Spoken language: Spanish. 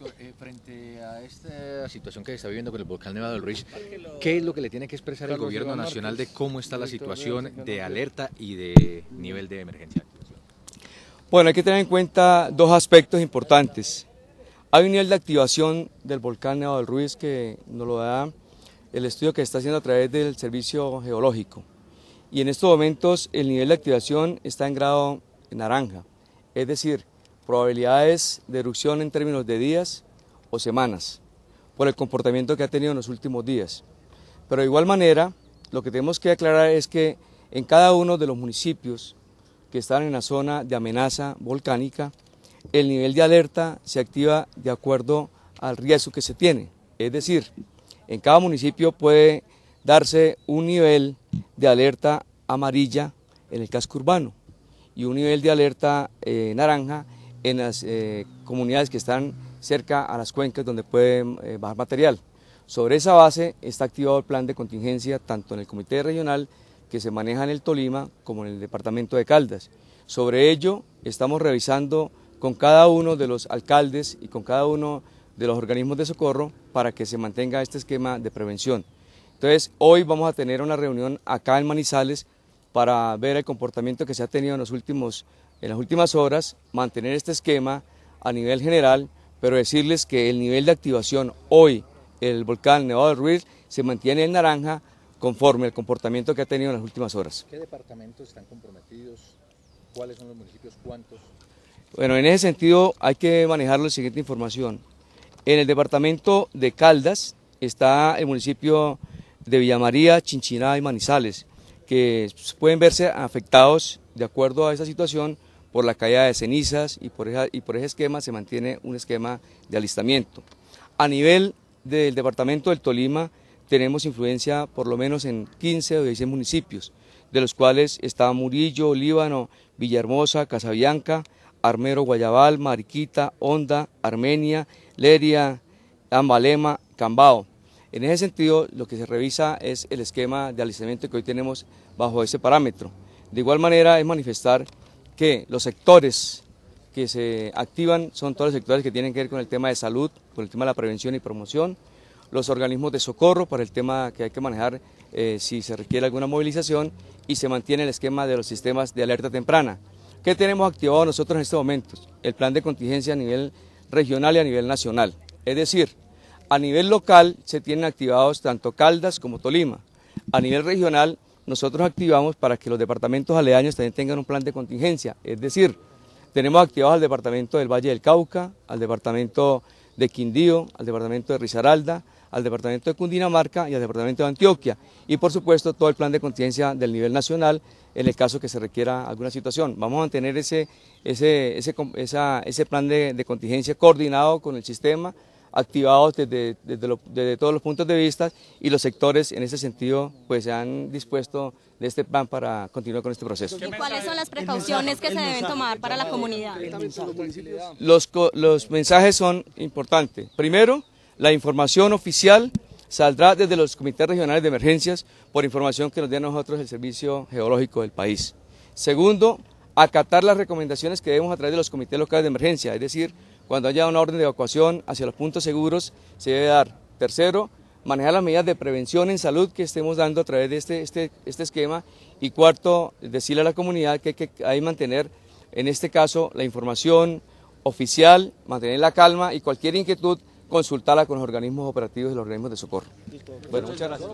Doctor, eh, frente a esta situación que se está viviendo con el volcán Nevado del Ruiz, ¿qué es lo que le tiene que expresar el gobierno nacional de cómo está la situación de alerta y de nivel de emergencia? Bueno, hay que tener en cuenta dos aspectos importantes. Hay un nivel de activación del volcán Nevado del Ruiz que nos lo da el estudio que está haciendo a través del servicio geológico. Y en estos momentos el nivel de activación está en grado naranja, es decir, probabilidades de erupción en términos de días o semanas, por el comportamiento que ha tenido en los últimos días. Pero de igual manera, lo que tenemos que aclarar es que en cada uno de los municipios que están en la zona de amenaza volcánica, el nivel de alerta se activa de acuerdo al riesgo que se tiene. Es decir, en cada municipio puede darse un nivel de alerta amarilla en el casco urbano y un nivel de alerta eh, naranja en las eh, comunidades que están cerca a las cuencas donde pueden eh, bajar material. Sobre esa base está activado el plan de contingencia tanto en el Comité Regional que se maneja en el Tolima como en el Departamento de Caldas. Sobre ello estamos revisando con cada uno de los alcaldes y con cada uno de los organismos de socorro para que se mantenga este esquema de prevención. Entonces, hoy vamos a tener una reunión acá en Manizales para ver el comportamiento que se ha tenido en, los últimos, en las últimas horas, mantener este esquema a nivel general, pero decirles que el nivel de activación hoy, el volcán Nevado del Ruiz, se mantiene en naranja conforme al comportamiento que ha tenido en las últimas horas. ¿Qué departamentos están comprometidos? ¿Cuáles son los municipios? ¿Cuántos? Bueno, en ese sentido hay que manejar la siguiente información. En el departamento de Caldas está el municipio de Villamaría, Chinchiná y Manizales que pueden verse afectados de acuerdo a esa situación por la caída de cenizas y por, y por ese esquema se mantiene un esquema de alistamiento. A nivel del departamento del Tolima tenemos influencia por lo menos en 15 o 16 municipios, de los cuales está Murillo, Líbano, Villahermosa, Casabianca, Armero, Guayabal, Mariquita, Honda, Armenia, Leria, Ambalema, Cambao. En ese sentido, lo que se revisa es el esquema de alistamiento que hoy tenemos bajo ese parámetro. De igual manera, es manifestar que los sectores que se activan son todos los sectores que tienen que ver con el tema de salud, con el tema de la prevención y promoción, los organismos de socorro para el tema que hay que manejar eh, si se requiere alguna movilización y se mantiene el esquema de los sistemas de alerta temprana. ¿Qué tenemos activado nosotros en estos momentos? El plan de contingencia a nivel regional y a nivel nacional. Es decir, a nivel local se tienen activados tanto Caldas como Tolima. A nivel regional nosotros activamos para que los departamentos aledaños también tengan un plan de contingencia. Es decir, tenemos activados al departamento del Valle del Cauca, al departamento de Quindío, al departamento de Risaralda, al departamento de Cundinamarca y al departamento de Antioquia. Y por supuesto todo el plan de contingencia del nivel nacional en el caso que se requiera alguna situación. Vamos a mantener ese, ese, ese, plan de contingencia coordinado con el sistema activados desde, desde, todos los puntos de vista y los sectores en ese sentido pues se han dispuesto de este plan para continuar con este proceso. ¿Y cuáles son las precauciones que se deben tomar para la comunidad? Los, los mensajes son importantes. Primero, la información oficial saldrá desde los comités regionales de emergencias por información que nos dé a nosotros el Servicio Geológico del país. Segundo, acatar las recomendaciones que debemos a través de los comités locales de emergencia, es decir, cuando haya una orden de evacuación hacia los puntos seguros, se debe dar. Tercero, manejar las medidas de prevención en salud que estemos dando a través de este, este, este esquema. Y cuarto, decirle a la comunidad que hay que mantener, en este caso, la información oficial, mantener la calma y cualquier inquietud, consultarla con los organismos operativos y los organismos de socorro. Bueno, muchas gracias.